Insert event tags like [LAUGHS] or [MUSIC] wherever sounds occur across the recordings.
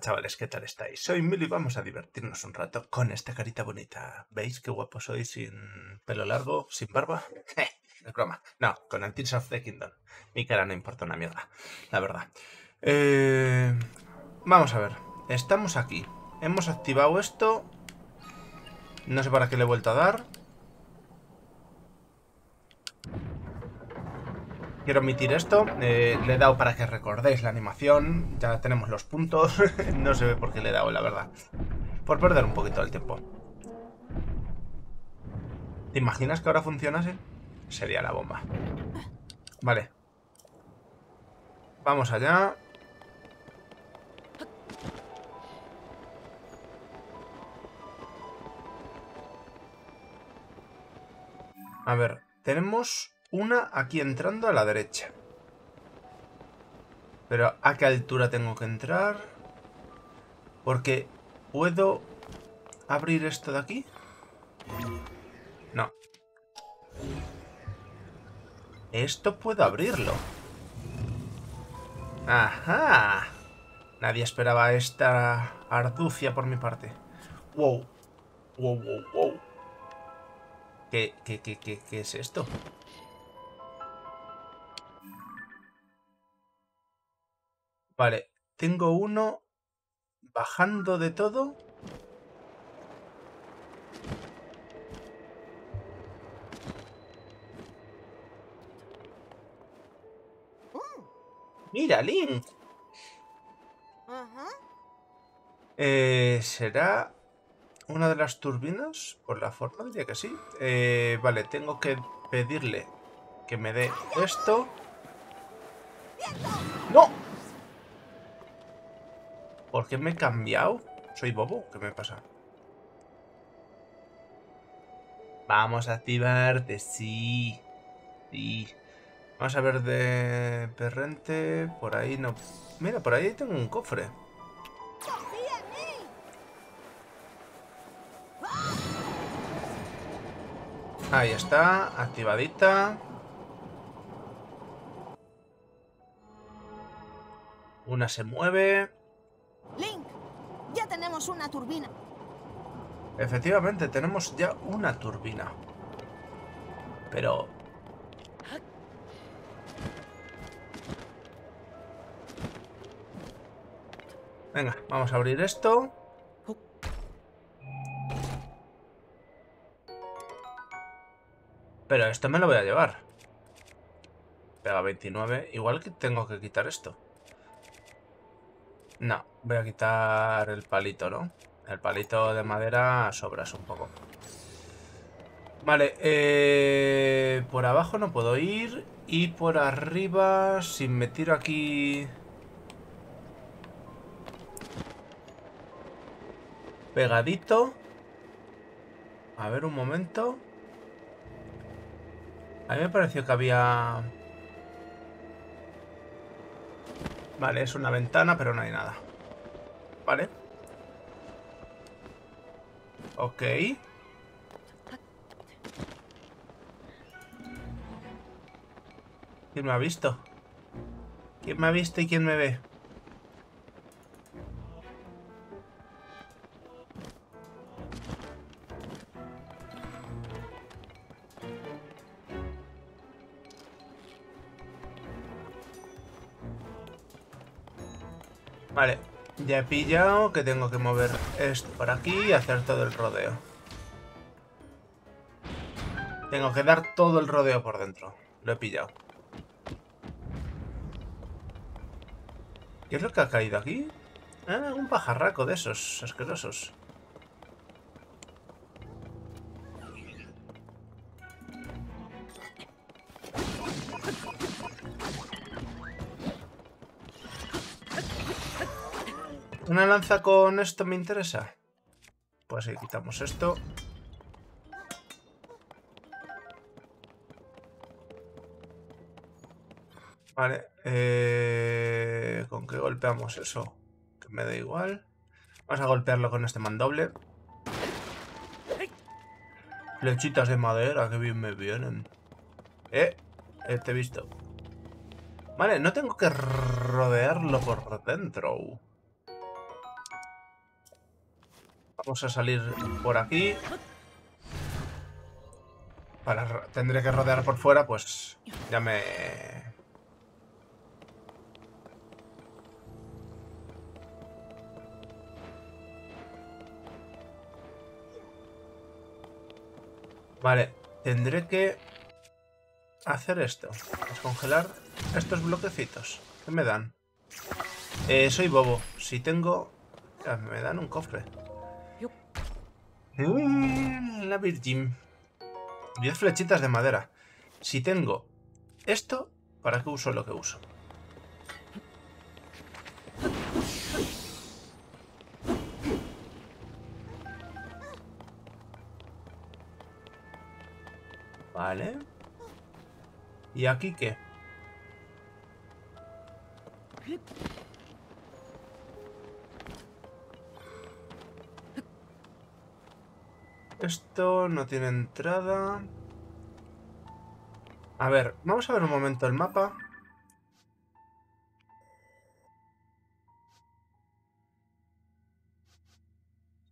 Chavales, ¿qué tal estáis? Soy Mili y vamos a divertirnos un rato con esta carita bonita. ¿Veis qué guapo soy sin pelo largo, sin barba? [LAUGHS] es broma. No, con el Tears of the Kingdom. Mi cara no importa una mierda, la verdad. Eh, vamos a ver. Estamos aquí. Hemos activado esto. No sé para qué le he vuelto a dar. Quiero omitir esto. Eh, le he dado para que recordéis la animación. Ya tenemos los puntos. [LAUGHS] no se ve por qué le he dado, la verdad. Por perder un poquito el tiempo. ¿Te imaginas que ahora funcionase? Sería la bomba. Vale. Vamos allá. A ver, tenemos una aquí entrando a la derecha. Pero ¿a qué altura tengo que entrar? Porque ¿puedo abrir esto de aquí? No. Esto puedo abrirlo. ¡Ajá! Nadie esperaba esta arducia por mi parte. ¡Wow! ¡Wow, wow, wow! ¿Qué, qué, qué, qué, qué es esto? Vale, tengo uno bajando de todo. Mira, Link. Eh, ¿Será una de las turbinas? Por la forma diría que sí. Eh, vale, tengo que pedirle que me dé esto. ¡No! ¿Por qué me he cambiado? ¿Soy bobo? ¿Qué me pasa? Vamos a activarte, sí. Sí. Vamos a ver de perrente. Por ahí no... Mira, por ahí tengo un cofre. Ahí está, activadita. Una se mueve. Link, ya tenemos una turbina. Efectivamente, tenemos ya una turbina. Pero... Venga, vamos a abrir esto. Pero esto me lo voy a llevar. Pega 29. Igual que tengo que quitar esto. No, voy a quitar el palito, ¿no? El palito de madera sobras un poco. Vale, eh, por abajo no puedo ir. Y por arriba, si me tiro aquí... Pegadito. A ver, un momento. A mí me pareció que había... Vale, es una ventana, pero no hay nada. Vale. Ok. ¿Quién me ha visto? ¿Quién me ha visto y quién me ve? He pillado que tengo que mover esto por aquí y hacer todo el rodeo. Tengo que dar todo el rodeo por dentro. Lo he pillado. ¿Qué es lo que ha caído aquí? Ah, un pajarraco de esos asquerosos. ¿Una lanza con esto me interesa? Pues ahí quitamos esto. Vale. Eh, ¿Con qué golpeamos eso? Que me da igual. Vamos a golpearlo con este mandoble. Flechitas de madera, que bien me vienen. Eh, eh, te he visto. Vale, no tengo que rodearlo por dentro. Vamos a salir por aquí. Tendré que rodear por fuera, pues ya me... Vale, tendré que hacer esto. Descongelar estos bloquecitos. ¿Qué me dan? Eh, soy bobo. Si tengo... me dan un cofre. La Virgin. 10 flechitas de madera. Si tengo esto, ¿para qué uso lo que uso? Vale. ¿Y aquí qué? Esto no tiene entrada. A ver, vamos a ver un momento el mapa.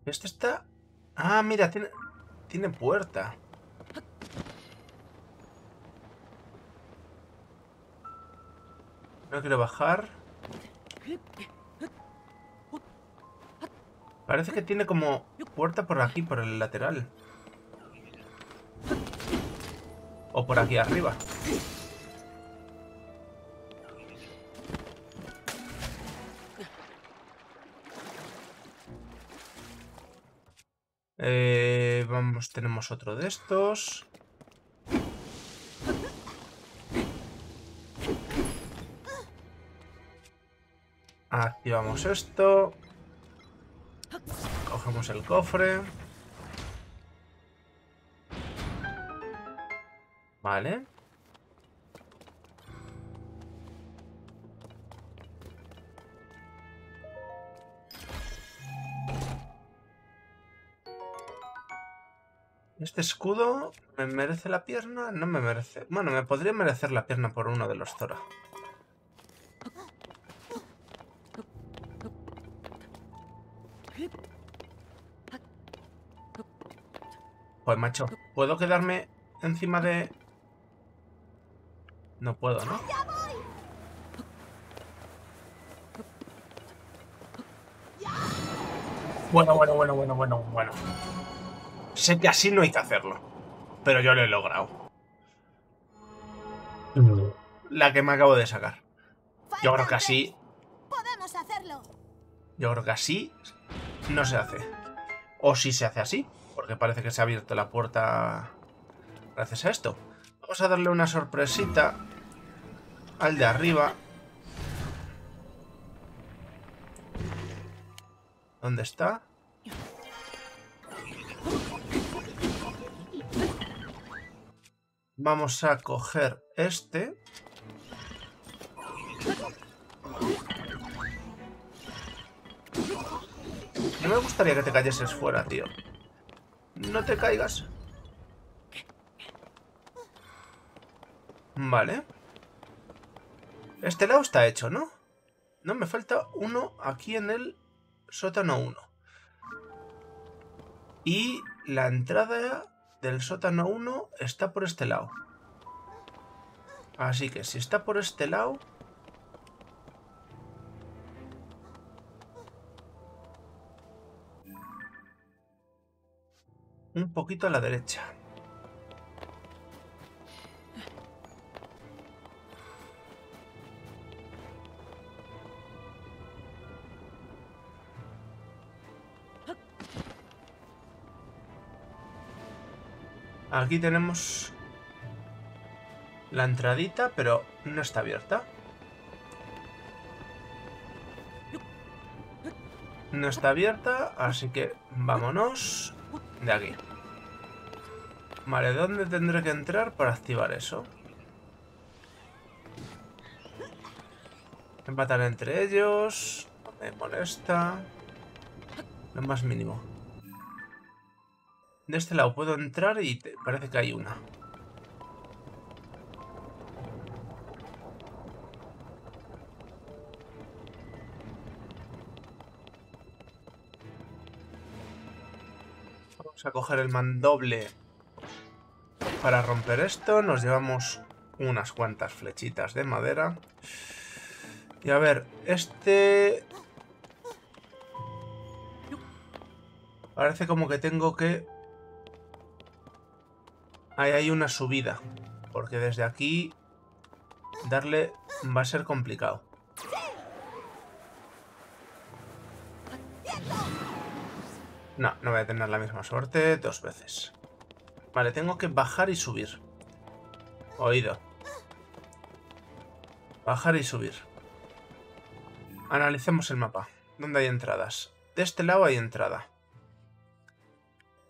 Este está... Ah, mira, tiene, tiene puerta. No quiero bajar. Parece que tiene como puerta por aquí, por el lateral. O por aquí arriba. Eh, vamos, tenemos otro de estos. Activamos esto. Cogemos el cofre. Vale. ¿Este escudo me merece la pierna? No me merece. Bueno, me podría merecer la pierna por uno de los Zora. Pues macho, ¿puedo quedarme encima de...? No puedo, ¿no? Bueno, bueno, bueno, bueno, bueno, bueno. Sé que así no hay que hacerlo. Pero yo lo he logrado. La que me acabo de sacar. Yo creo que así... Podemos hacerlo. Yo creo que así no se hace. O si se hace así. Porque parece que se ha abierto la puerta gracias a esto. Vamos a darle una sorpresita al de arriba. ¿Dónde está? Vamos a coger este. No me gustaría que te cayeses fuera, tío. No te caigas. Vale. Este lado está hecho, ¿no? No, me falta uno aquí en el sótano 1. Y la entrada del sótano 1 está por este lado. Así que si está por este lado... Un poquito a la derecha. Aquí tenemos la entradita, pero no está abierta. No está abierta, así que vámonos de aquí. Vale, ¿dónde tendré que entrar para activar eso? Empatar entre ellos. me molesta. Lo más mínimo. De este lado puedo entrar y parece que hay una. Vamos a coger el mandoble para romper esto. Nos llevamos unas cuantas flechitas de madera. Y a ver, este... Parece como que tengo que... Ahí hay una subida. Porque desde aquí darle va a ser complicado. No, no voy a tener la misma suerte dos veces. Vale, tengo que bajar y subir. Oído. Bajar y subir. Analicemos el mapa. ¿Dónde hay entradas? De este lado hay entrada.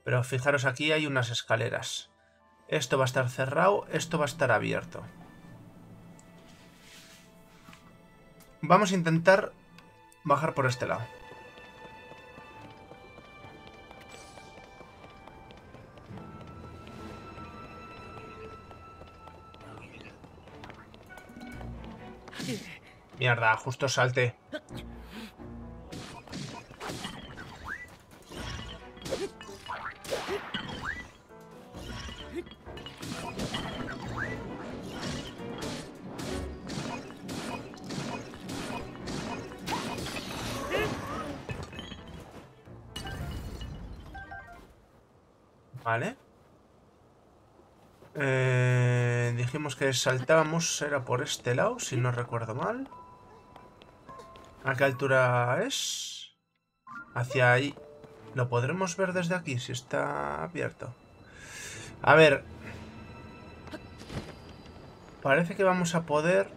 Pero fijaros, aquí hay unas escaleras. Esto va a estar cerrado, esto va a estar abierto. Vamos a intentar bajar por este lado. Mierda, justo salte. Vale. Eh, dijimos que saltábamos, era por este lado, si no recuerdo mal. ¿A qué altura es? Hacia ahí. ¿Lo podremos ver desde aquí si está abierto? A ver. Parece que vamos a poder...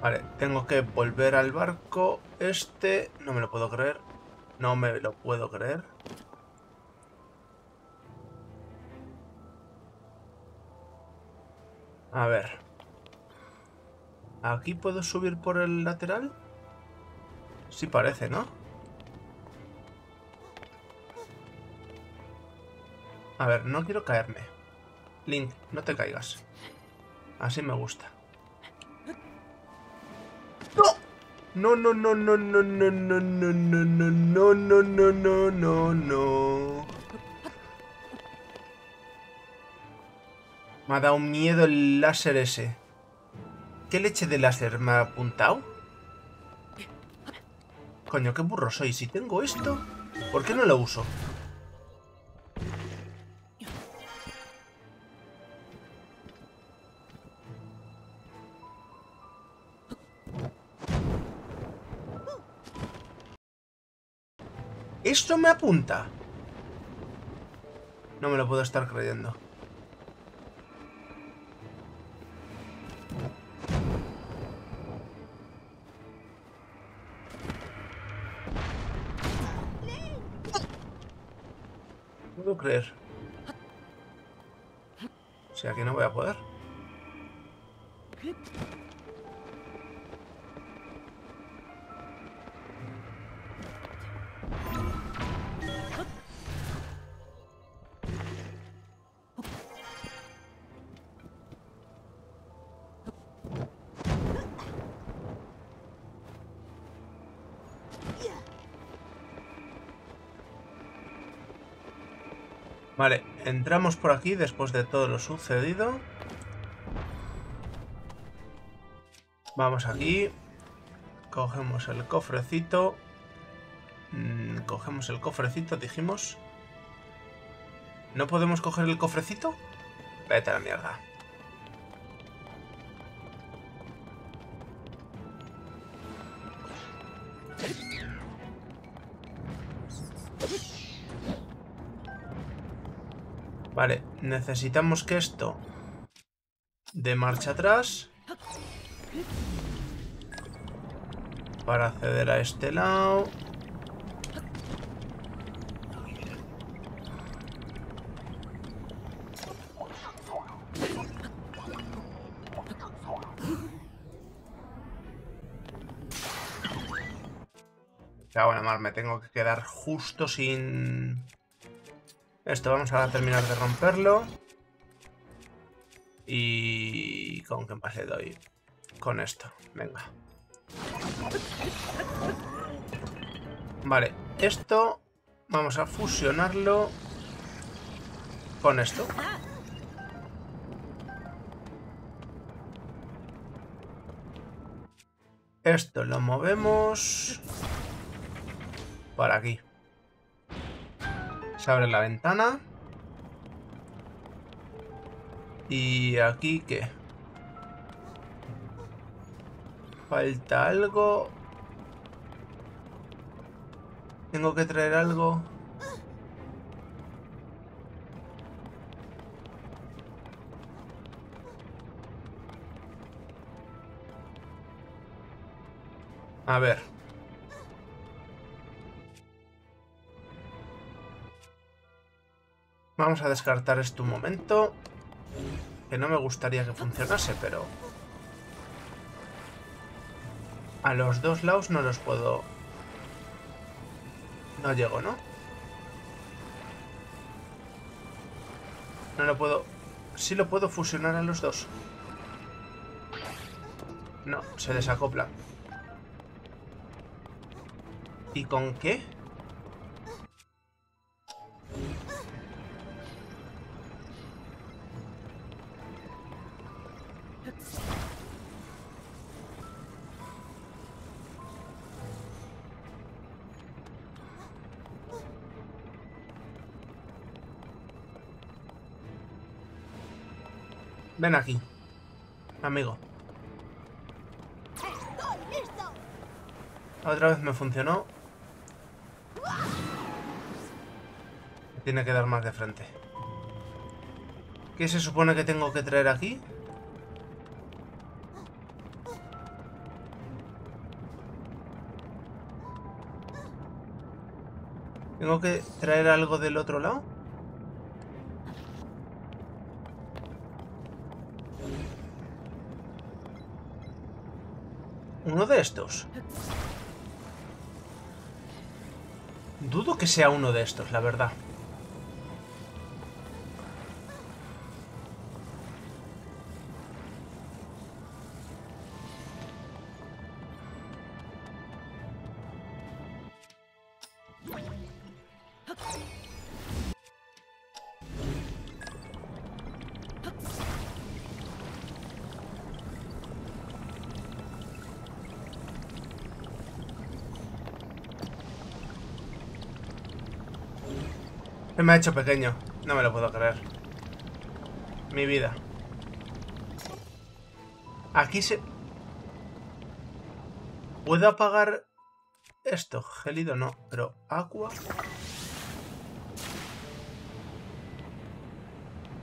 Vale, tengo que volver al barco. Este... No me lo puedo creer. No me lo puedo creer. A ver. ¿Aquí puedo subir por el lateral? Sí parece, ¿no? A ver, no quiero caerme. Link, no te caigas. Así me gusta. No, no, no, no, no, no, no, no, no, no, no, no, no, no, no, no. Me ha dado miedo el láser ese. ¿Qué leche de láser me ha apuntado? Coño, qué burro soy. Si tengo esto, ¿por qué no lo uso? ¿Esto me apunta? No me lo puedo estar creyendo. Puedo creer. Entramos por aquí después de todo lo sucedido. Vamos aquí. Cogemos el cofrecito. Mm, cogemos el cofrecito, dijimos. ¿No podemos coger el cofrecito? Vete a la mierda. Vale, necesitamos que esto de marcha atrás para acceder a este lado. Cago en la mar, me tengo que quedar justo sin Esto vamos a terminar de romperlo. Y... ¿Con qué pase doy? Con esto. Venga. Vale, esto vamos a fusionarlo con esto. Esto lo movemos para aquí. Se abre la ventana. ¿Y aquí qué? Falta algo. Tengo que traer algo. A ver. Vamos a descartar esto un momento. Que no me gustaría que funcionase, pero... A los dos lados no los puedo... No llego, ¿no? No lo puedo... Sí lo puedo fusionar a los dos. No, se desacopla. ¿Y con qué? Ven aquí, amigo. Otra vez me funcionó. Tiene que dar más de frente. ¿Qué se supone que tengo que traer aquí? ¿Tengo que traer algo del otro lado? Uno de estos. Dudo que sea uno de estos, la verdad. Me ha hecho pequeño. No me lo puedo creer. Mi vida. Aquí se... ¿Puedo apagar esto? Gélido no, pero agua...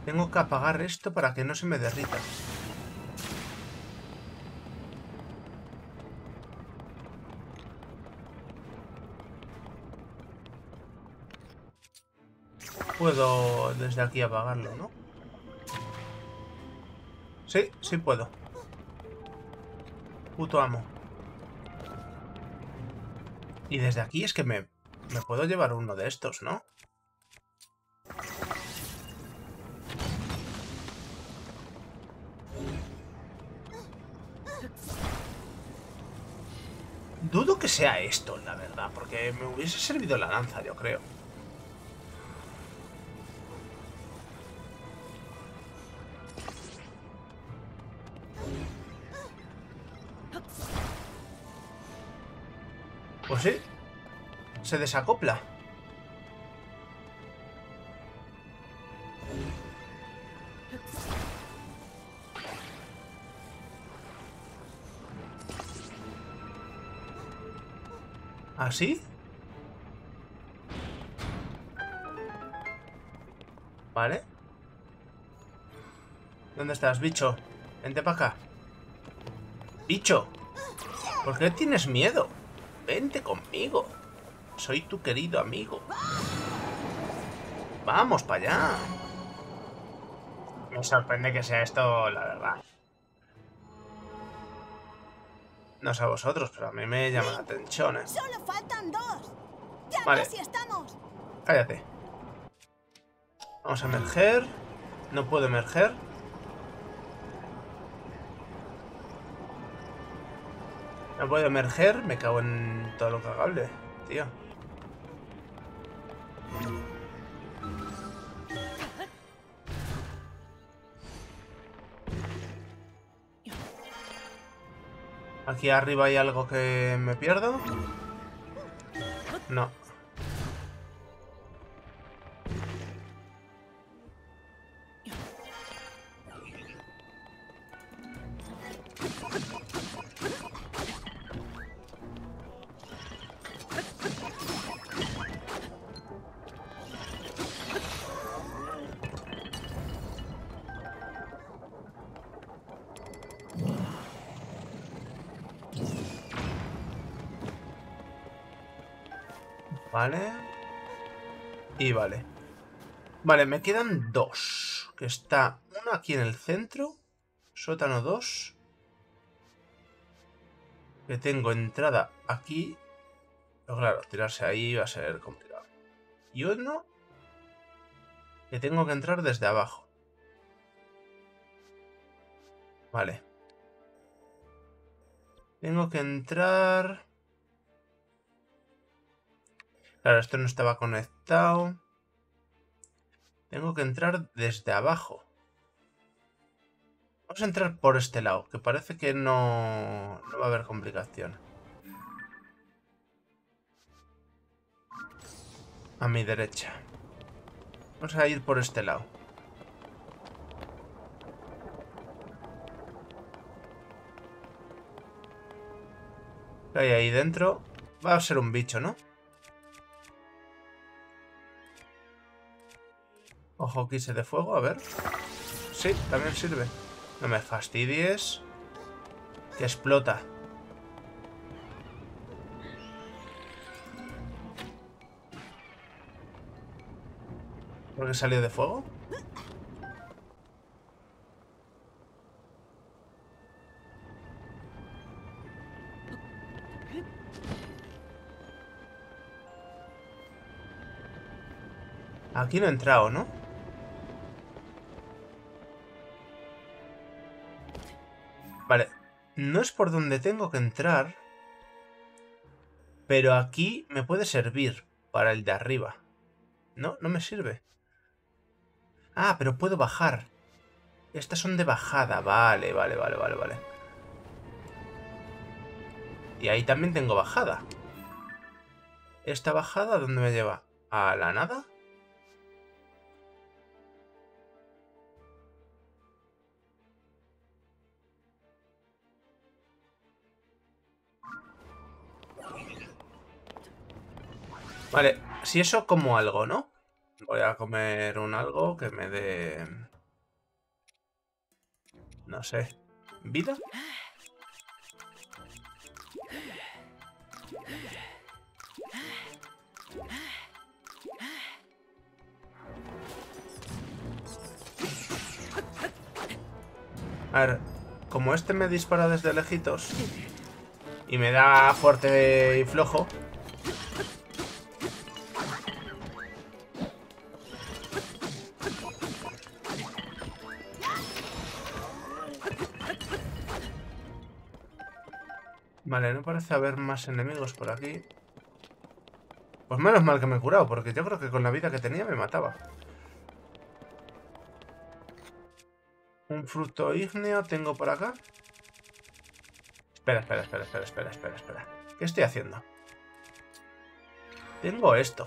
Tengo que apagar esto para que no se me derrita. Puedo desde aquí apagarlo, ¿no? Sí, sí puedo. Puto amo. Y desde aquí es que me, me puedo llevar uno de estos, ¿no? Dudo que sea esto, la verdad, porque me hubiese servido la lanza, yo creo. Pues sí. Se desacopla. ¿Así? Vale. ¿Dónde estás, bicho? Vente para acá. Bicho. ¿Por qué tienes miedo? Vente conmigo. Soy tu querido amigo. Vamos para allá. Me sorprende que sea esto, la verdad. No sé a vosotros, pero a mí me llama la atención, ¿eh? Solo faltan dos. Ya Vale. casi estamos. Cállate. Vamos a emerger. No puedo emerger. No puedo emerger. Me cago en todo lo cagable, tío. Aquí arriba hay algo que me pierdo. No. Vale, me quedan dos. Que está uno aquí en el centro. Sótano 2. Que tengo entrada aquí. Pero claro, tirarse ahí va a ser complicado. Y uno. Que tengo que entrar desde abajo. Vale. Tengo que entrar... Claro, esto no estaba conectado. Tengo que entrar desde abajo. Vamos a entrar por este lado, que parece que no, no va a haber complicación. A mi derecha. Vamos a ir por este lado. ¿Qué hay ahí dentro? Va a ser un bicho, ¿no? Ojo quise de fuego, a ver. Sí, también sirve. No me fastidies. Que explota. ¿Por qué salió de fuego? Aquí no he entrado, ¿no? No es por donde tengo que entrar. Pero aquí me puede servir para el de arriba. No, no me sirve. Ah, pero puedo bajar. Estas son de bajada. Vale, vale, vale, vale, vale. Y ahí también tengo bajada. ¿Esta bajada dónde me lleva? ¿A la nada? Vale, si eso como algo, ¿no? Voy a comer un algo que me dé... No sé. ¿Vida? A ver, como este me dispara desde lejitos y me da fuerte y flojo, Vale, no parece haber más enemigos por aquí. Pues menos mal que me he curado, porque yo creo que con la vida que tenía me mataba. Un fruto ígneo tengo por acá. Espera, espera, espera, espera, espera, espera, espera. ¿Qué estoy haciendo? Tengo esto.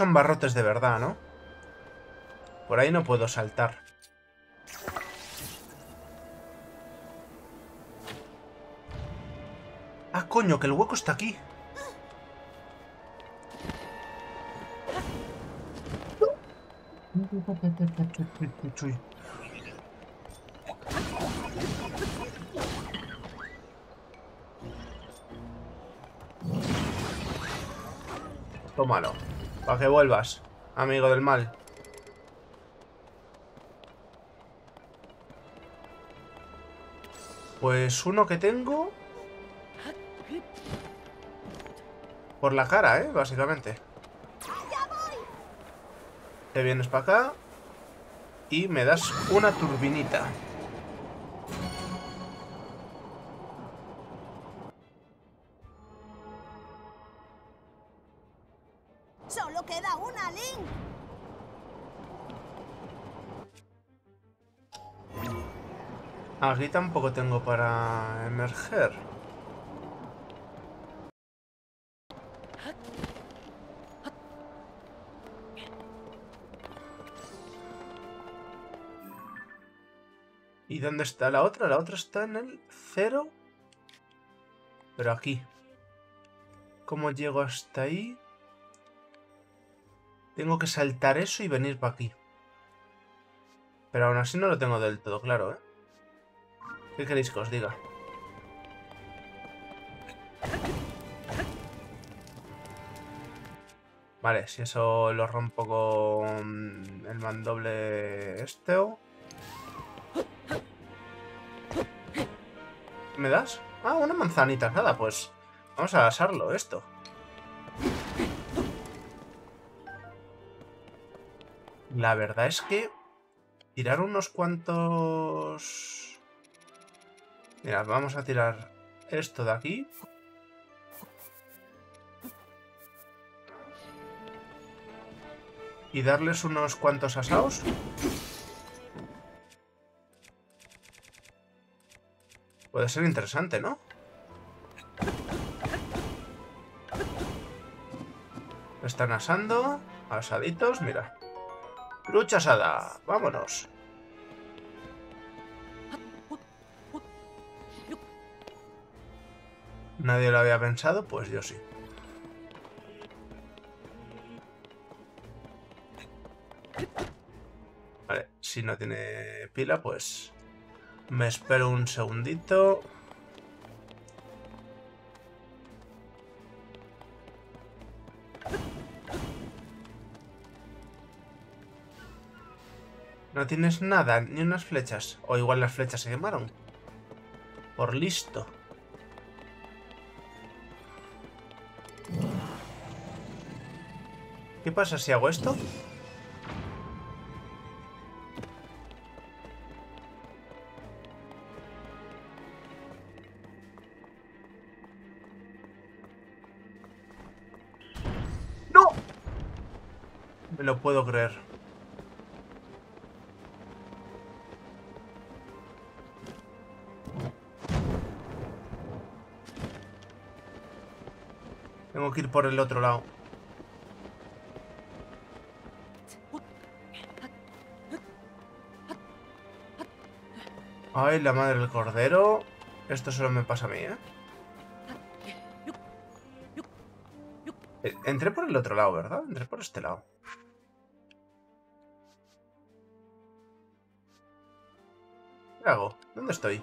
son barrotes de verdad, ¿no? Por ahí no puedo saltar. Ah, coño, que el hueco está aquí. Tómalo. Para que vuelvas, amigo del mal. Pues uno que tengo... Por la cara, ¿eh? Básicamente. Te vienes para acá. Y me das una turbinita. Aquí tampoco tengo para emerger. ¿Y dónde está la otra? La otra está en el cero. Pero aquí. ¿Cómo llego hasta ahí? Tengo que saltar eso y venir para aquí. Pero aún así no lo tengo del todo claro, ¿eh? ¿Qué queréis que os diga? Vale, si eso lo rompo con el mandoble este. ¿Me das? Ah, una manzanita, nada, pues vamos a asarlo esto. La verdad es que tirar unos cuantos... Mira, vamos a tirar esto de aquí. Y darles unos cuantos asados. Puede ser interesante, ¿no? Están asando. Asaditos, mira. Lucha asada. Vámonos. Nadie lo había pensado, pues yo sí. Vale, si no tiene pila, pues me espero un segundito. No tienes nada, ni unas flechas. O igual las flechas se quemaron. Por listo. ¿Qué pasa si hago esto? ¡No! Me lo puedo creer. Tengo que ir por el otro lado. Ay, la madre del cordero. Esto solo me pasa a mí, ¿eh? Eh, Entré por el otro lado, ¿verdad? Entré por este lado. ¿Qué hago? ¿Dónde estoy?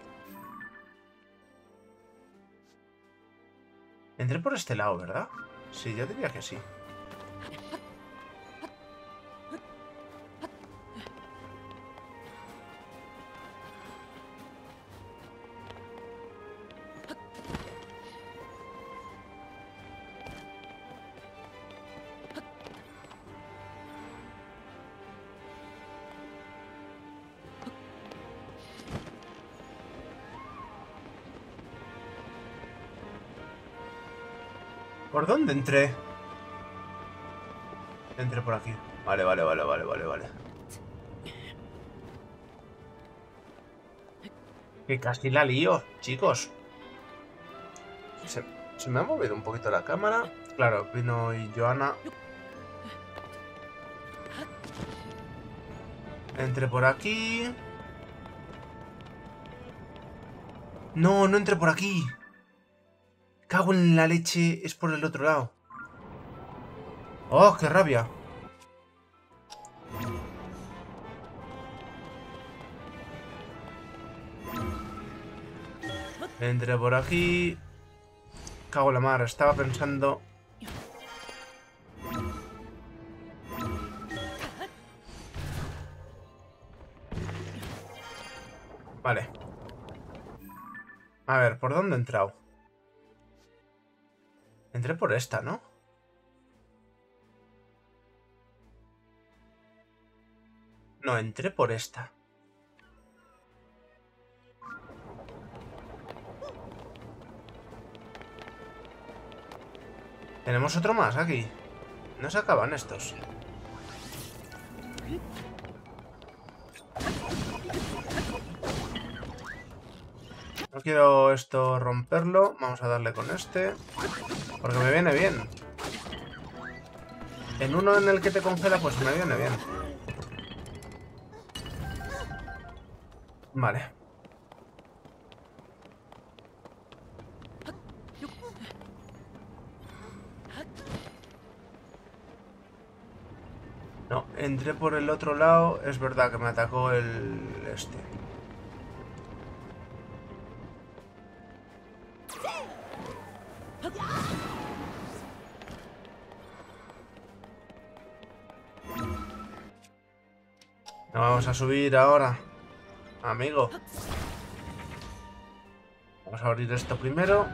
Entré por este lado, ¿verdad? Sí, yo diría que sí. ¿Por dónde entré? Entré por aquí. Vale, vale, vale, vale, vale, vale. Que casi la lío, chicos. Se, me ha movido un poquito la cámara. Claro, Pino y Joana. Entré por aquí. No, no entré por aquí. Cago en la leche, es por el otro lado. ¡Oh, qué rabia! Entré por aquí. Cago en la mar, estaba pensando... Vale. A ver, ¿por dónde he entrado? Entré por esta, ¿no? No, entré por esta. Tenemos otro más aquí. No se acaban estos. No quiero esto romperlo. Vamos a darle con este. Porque me viene bien. En uno en el que te congela, pues me viene bien. Vale. No, entré por el otro lado. Es verdad que me atacó el este. Subir ahora, amigo. Vamos a abrir esto primero.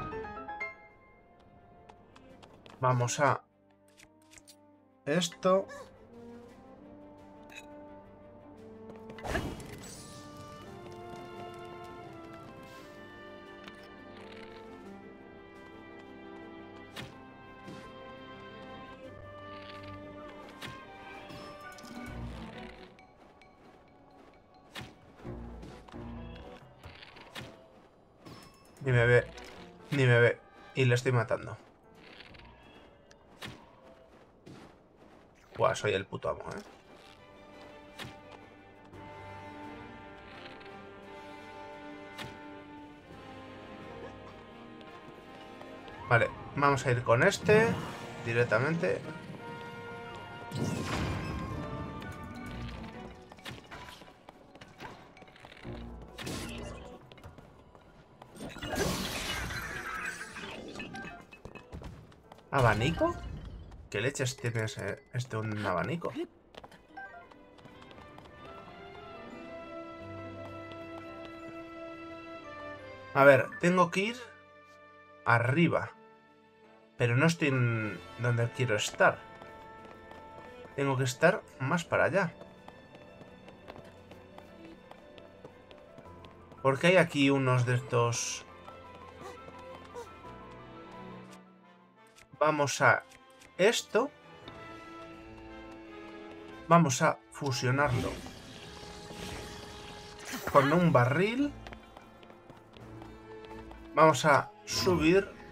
Vamos a... Esto. Le estoy matando. Buah, soy el puto amo, ¿eh? Vale, vamos a ir con este directamente. ¿Abanico? ¿Qué leches tiene este un abanico? A ver, tengo que ir arriba. Pero no estoy donde quiero estar. Tengo que estar más para allá. Porque hay aquí unos de estos... Vamos a esto. Vamos a fusionarlo con un barril. Vamos a subir.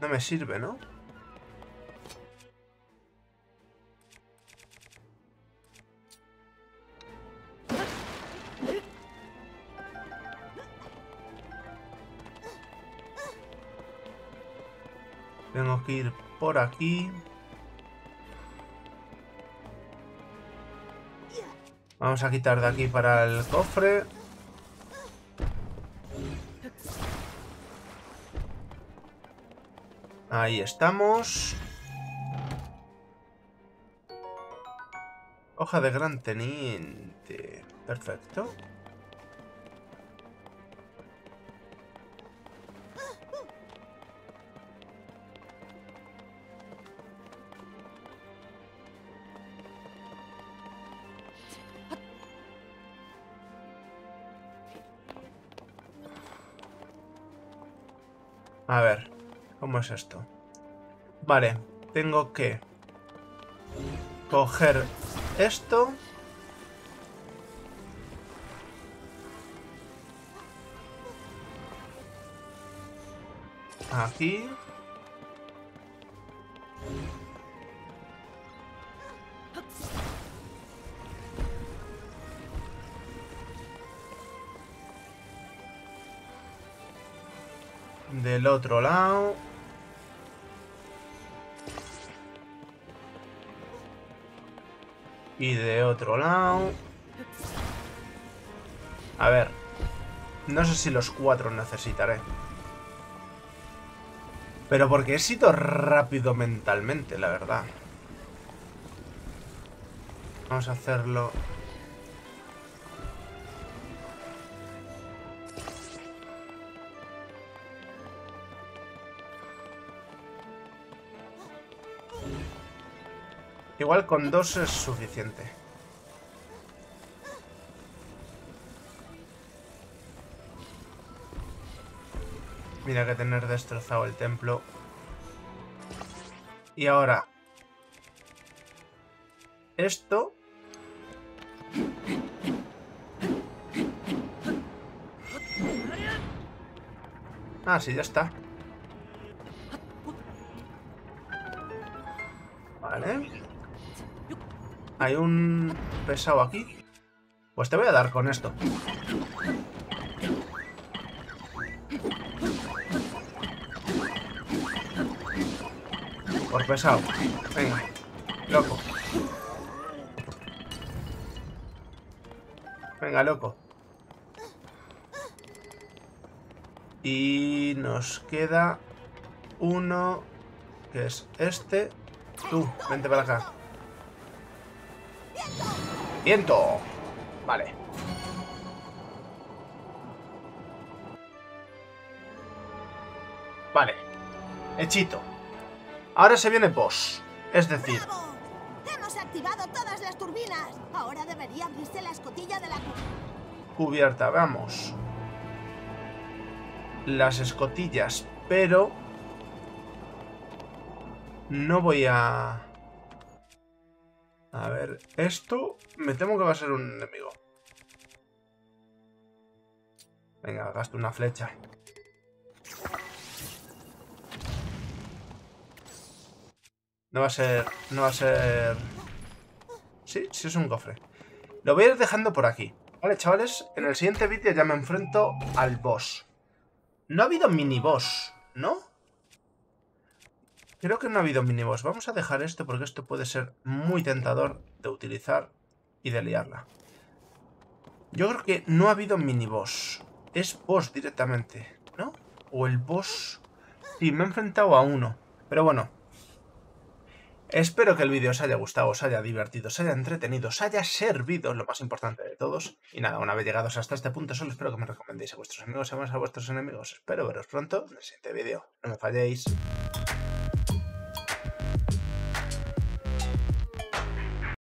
No me sirve, ¿no? Tengo que ir por aquí. Vamos a quitar de aquí para el cofre. Ahí estamos. Hoja de gran teniente. Perfecto. Es esto? Vale, tengo que coger esto. Aquí. Del otro lado. Y de otro lado. A ver. No sé si los cuatro necesitaré. Pero porque he sido rápido mentalmente, la verdad. Vamos a hacerlo... Igual con dos es suficiente. Mira que tener destrozado el templo. Y ahora... Esto... Ah, sí, ya está. Hay un pesado aquí. Pues te voy a dar con esto. Por pesado. Venga. Loco. Venga, loco. Y nos queda uno, que es este. Tú, vente para acá. ¡Viento! Vale. Vale. Hechito. Ahora se viene boss. Es decir... ¡Bravo! Hemos activado todas las turbinas. Ahora debería abrirse la escotilla de la... Cubierta, vamos. Las escotillas, pero... No voy a... A ver, esto me temo que va a ser un enemigo. Venga, gasto una flecha. No va a ser... No va a ser... Sí, sí es un cofre. Lo voy a ir dejando por aquí. Vale, chavales, en el siguiente vídeo ya me enfrento al boss. No ha habido mini boss, ¿no? Creo que no ha habido mini boss. Vamos a dejar esto porque esto puede ser muy tentador de utilizar y de liarla. Yo creo que no ha habido mini boss. Es boss directamente, ¿no? O el boss... Sí, me he enfrentado a uno. Pero bueno, Espero que el vídeo os haya gustado, os haya divertido, os haya entretenido, os haya servido, lo más importante de todos. Y nada, una vez llegados hasta este punto, solo espero que me recomendéis a vuestros amigos y a vuestros enemigos. Espero veros pronto en el siguiente vídeo. No me falléis.